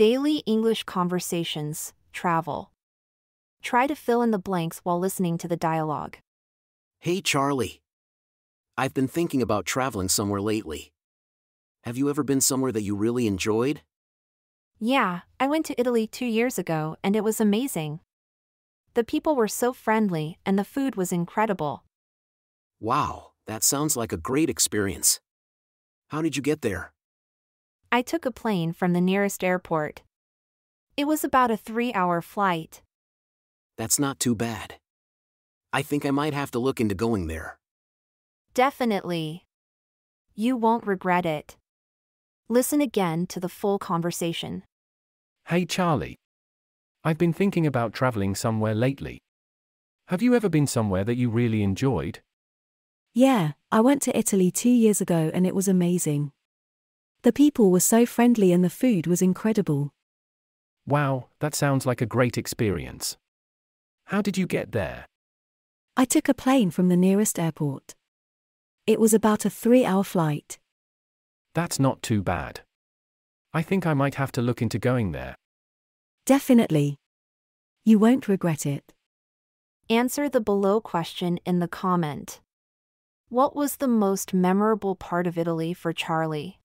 Daily English conversations, travel. Try to fill in the blanks while listening to the dialogue. Hey, Charlie. I've been thinking about traveling somewhere lately. Have you ever been somewhere that you really enjoyed? Yeah, I went to Italy two years ago and it was amazing. The people were so friendly and the food was incredible. Wow, that sounds like a great experience. How did you get there? I took a plane from the nearest airport. It was about a three hour flight. That's not too bad. I think I might have to look into going there. Definitely. You won't regret it. Listen again to the full conversation. Hey Charlie. I've been thinking about traveling somewhere lately. Have you ever been somewhere that you really enjoyed? Yeah, I went to Italy two years ago and it was amazing. The people were so friendly and the food was incredible. Wow, that sounds like a great experience. How did you get there? I took a plane from the nearest airport. It was about a three hour flight. That's not too bad. I think I might have to look into going there. Definitely. You won't regret it. Answer the below question in the comment. What was the most memorable part of Italy for Charlie?